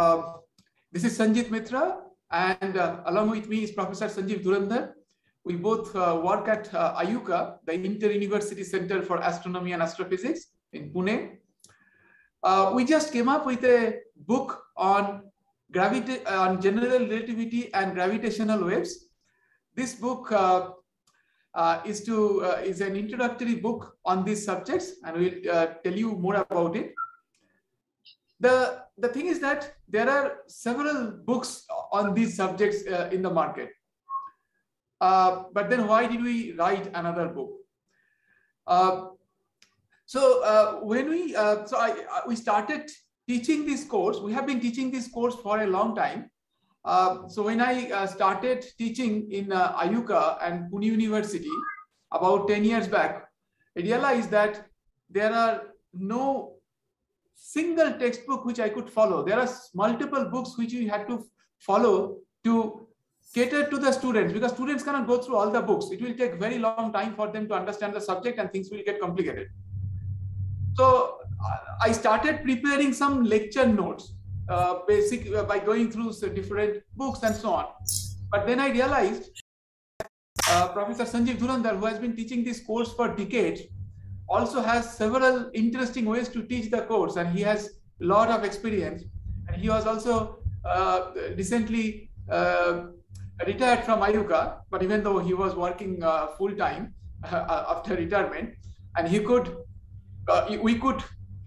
uh, this is Sanjit Mitra, and uh, along with me is Professor Sanjeev Dhurandhar. We both uh, work at uh, IUCAA, the Inter-University Center for Astronomy and Astrophysics in Pune. Uh, we just came up with a book on gravity, on general relativity and gravitational waves. This book uh, uh, is to is an introductory book on these subjects, and we'll tell you more about it. The the thing is that there are several books on these subjects uh, in the market. Uh, but then why did we write another book? Uh, so when we so I, we started teaching this course, we have been teaching this course for a long time. Uh, so when I uh, started teaching in uh, IUCAA and Pune University about 10 years back, I realized that there are no single textbook which I could follow. There are multiple books which you had to follow to cater to the students because students cannot go through all the books. It will take very long time for them to understand the subject and things will get complicated. So I started preparing some lecture notes uh, basic uh, by going through different books and so on. But then I realized uh, Professor Sanjeev Dhurandhar, who has been teaching this course for decades, also has several interesting ways to teach the course, and he has a lot of experience. And he was also uh, recently uh, retired from IUCAA, but even though he was working uh, full time after retirement, and he could, we could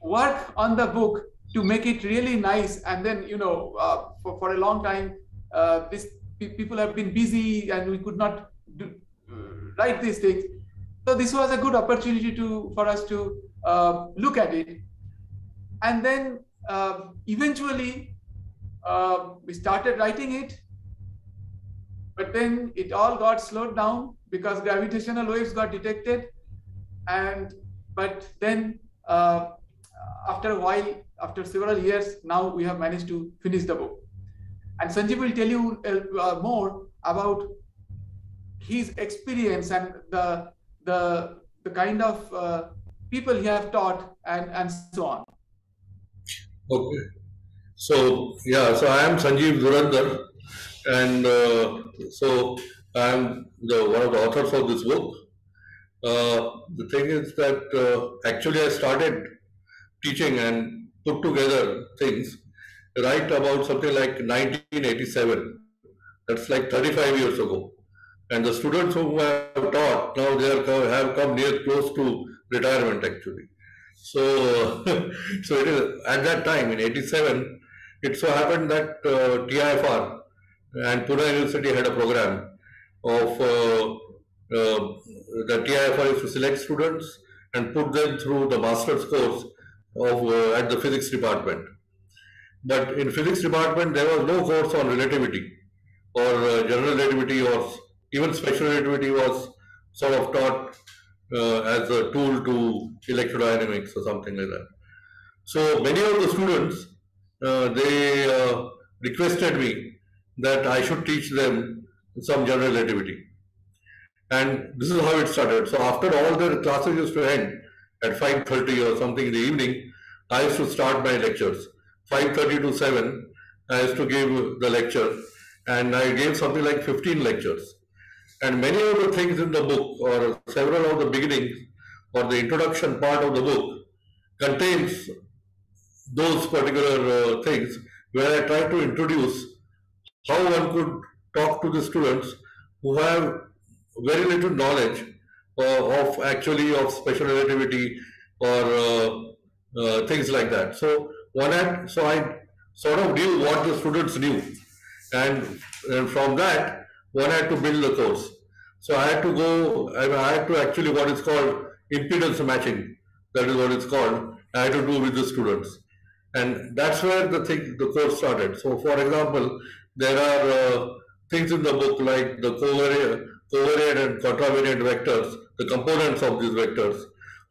work on the book to make it really nice. And then, you know, uh, for, for a long time, uh, this people have been busy and we could not do, uh, write these things. So this was a good opportunity to for us to uh, look at it. And then um, eventually um, we started writing it, but then it all got slowed down because gravitational waves got detected. And but then uh, after a while, after several years, now we have managed to finish the book. And Sanjeev will tell you uh, more about his experience and the the the kind of uh, people he have taught and and so on. Okay. So yeah, so I am Sanjeev Dhurandhar, and uh, so I am the one of the authors of this book. Uh, the thing is that uh, actually I started teaching and put together things right about something like 1987. That's like 35 years ago. And the students whom I have taught, now they are, have come near close to retirement actually. So, so it is, at that time in 87, it so happened that uh, TIFR and Pune University had a program of uh, uh, the TIFR is to select students and put them through the master's course of uh, at the physics department. But in physics department, there was no course on relativity or uh, general relativity or even special relativity was sort of taught uh, as a tool to electrodynamics or something like that. So many of the students, uh, they uh, requested me that I should teach them some general relativity. And this is how it started. So after all the classes used to end, at 5.30 or something in the evening, I used to start my lectures. 5.30 to 7, I used to give the lecture and I gave something like 15 lectures. And many of the things in the book or several of the beginnings or the introduction part of the book contains those particular uh, things where I try to introduce how one could talk to the students who have very little knowledge uh, of actually of special relativity or uh, uh, things like that. So one had, so I sort of knew what the students knew, and, and from that one had to build the course. So I had to go, I, had to actually what is called impedance matching. That is what it's called. I had to do with the students, and that's where the thing, the course started. So, for example, there are uh, things in the book like the covariant, covariant and contravariant vectors the components of these vectors,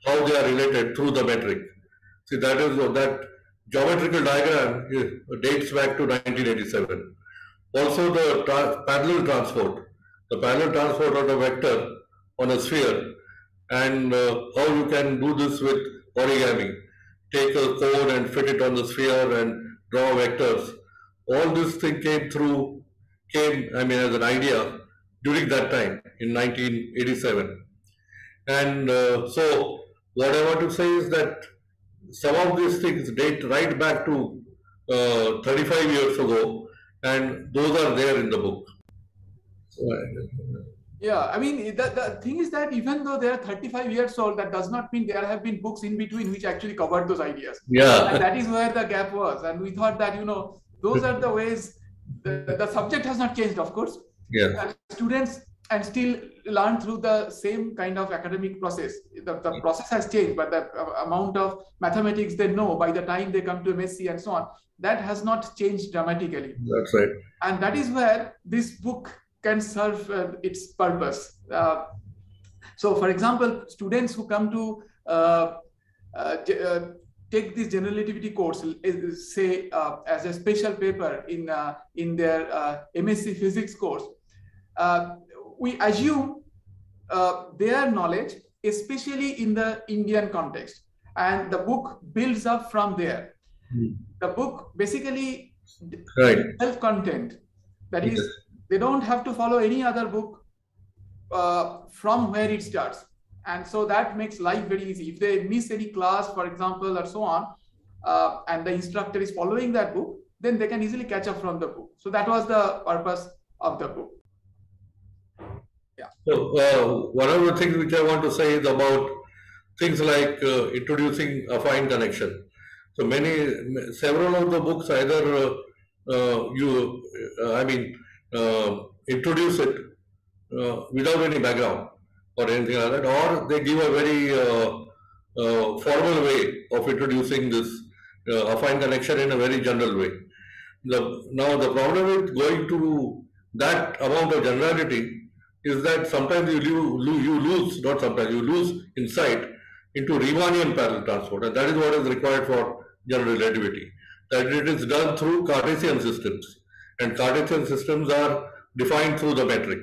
how they are related through the metric. See, that is that geometrical diagram dates back to 1987. Also, the tra parallel transport, the parallel transport of a vector on a sphere, and uh, how you can do this with origami. Take a cone and fit it on the sphere and draw vectors all this thing came through, came, I mean, as an idea during that time in 1987. And uh, so, what I want to say is that some of these things date right back to uh, 35 years ago, and those are there in the book. So, yeah, I mean, the, the thing is that even though they are 35 years old, that does not mean there have been books in between which actually covered those ideas. Yeah. And that is where the gap was. And we thought that, you know, those are the ways, the, the subject has not changed, of course. Yeah. And students and still learn through the same kind of academic process. The, the process has changed, but the uh, amount of mathematics they know by the time they come to MSc and so on, that has not changed dramatically. That's right. And that is where this book can serve uh, its purpose. Uh, so, for example, students who come to uh, uh, uh take this general relativity course, say as a special paper in in their MSc physics course, we assume their knowledge, especially in the Indian context, and the book builds up from there. Mm. The book basically right. self-content. That is, they don't have to follow any other book uh, from where it starts. And so that makes life very easy. If they miss any class, for example, or so on, uh, and the instructor is following that book, then they can easily catch up from the book. So that was the purpose of the book. Yeah. So uh, one of the things which I want to say is about things like uh, introducing affine connection. So many, several of the books either uh, uh, you, I mean, uh, introduce it uh, without any background or anything like that, or they give a very uh, formal way of introducing this affine connection in a very general way. The, now the problem with going to that amount of generality is that sometimes you, lose, you lose, not sometimes, you lose insight into Riemannian parallel transport, and that is what is required for general relativity. That it is done through Cartesian systems and Cartesian systems are defined through the metric.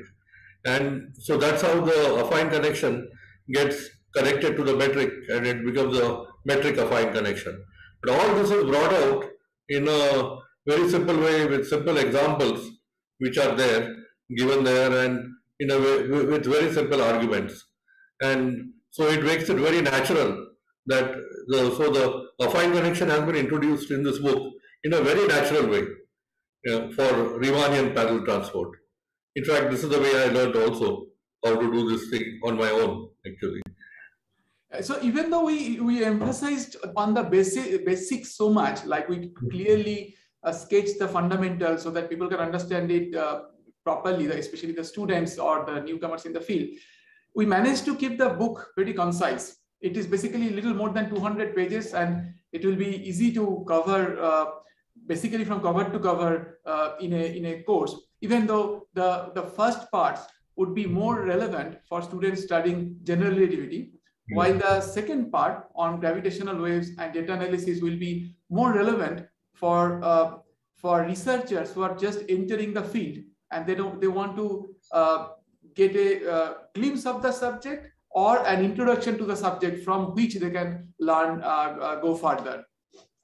And so that's how the affine connection gets connected to the metric and it becomes a metric affine connection. But all this is brought out in a very simple way with simple examples which are there, given there and in a way with very simple arguments. And so it makes it very natural that the, so the affine connection has been introduced in this book in a very natural way for Riemannian parallel transport. In fact, this is the way I learned also how to do this thing on my own, actually. Uh, so even though we, we emphasized on the basic, basics so much, like we clearly uh, sketched the fundamentals so that people can understand it uh, properly, especially the students or the newcomers in the field, we managed to keep the book pretty concise. It is basically a little more than 200 pages and it will be easy to cover uh, basically from cover to cover uh, in, a, in a course, even though the, the first parts would be more relevant for students studying general relativity, mm. while the second part on gravitational waves and data analysis will be more relevant for, uh, for researchers who are just entering the field and they, don't, they want to uh, get a uh, glimpse of the subject or an introduction to the subject from which they can learn, uh, uh, go further.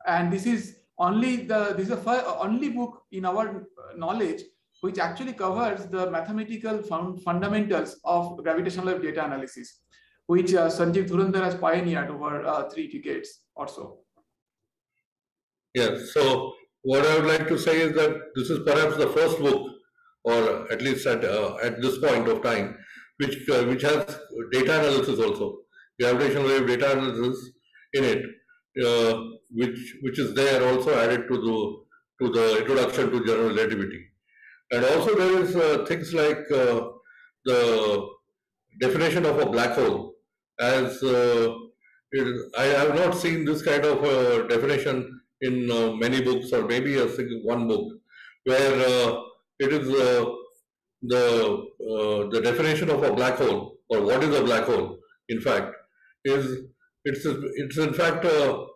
And this is only the this is the only book in our knowledge which actually covers the mathematical fund, fundamentals of gravitational wave data analysis, which uh, Sanjeev Dhurandhar has pioneered over uh, three decades or so. Yes, so what I would like to say is that this is perhaps the first book, or at least at, uh, at this point of time, which, uh, which has data analysis also, gravitational wave data analysis in it. Uh, which which is there also added to the to the introduction to general relativity. And also there is uh, things like uh, the definition of a black hole as it, I have not seen this kind of uh, definition in uh, many books or maybe a single one book where uh, it is the the definition of a black hole or what is a black hole in fact is it's, it's in fact a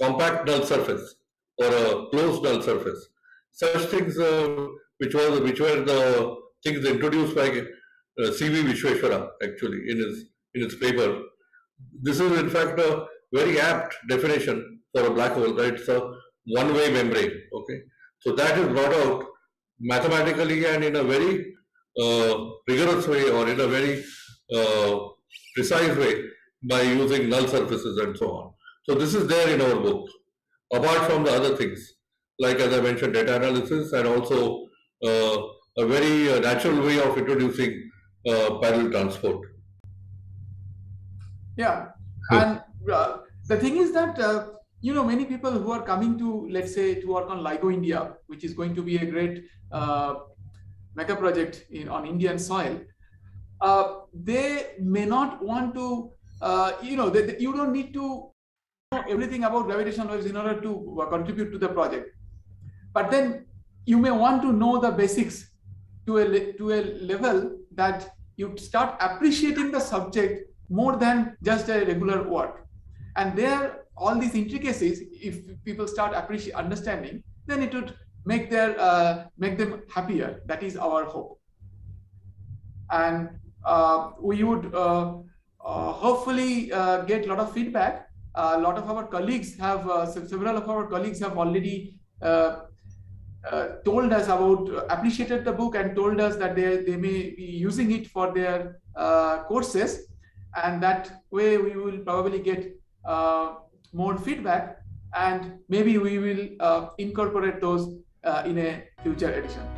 compact null surface or a closed null surface. Such things uh, which was which were the things introduced by uh, C.V. Vishveshwara actually in his in his paper. This is in fact a very apt definition for a black hole. Right? It's a one-way membrane. Okay, So that is brought out mathematically and in a very uh, rigorous way or in a very uh, precise way by using null surfaces and so on. So this is there in our book, apart from the other things, like as I mentioned, data analysis and also uh, a very uh, natural way of introducing uh, parallel transport. Yeah, and uh, the thing is that uh, you know many people who are coming to let's say to work on LIGO India, which is going to be a great uh, mega project in on Indian soil, uh, they may not want to uh, you know they, they, you don't need to know everything about gravitational waves in order to uh, contribute to the project, but then you may want to know the basics to a to a level that you start appreciating the subject more than just a regular work. And there, all these intricacies, if people start appreciating, understanding, then it would make their uh, make them happier. That is our hope. And uh, we would uh, uh hopefully uh, get a lot of feedback. A lot of our colleagues have, uh, several of our colleagues have already told us about, appreciated the book and told us that they, they may be using it for their courses and that way we will probably get uh, more feedback and maybe we will uh, incorporate those uh, in a future edition.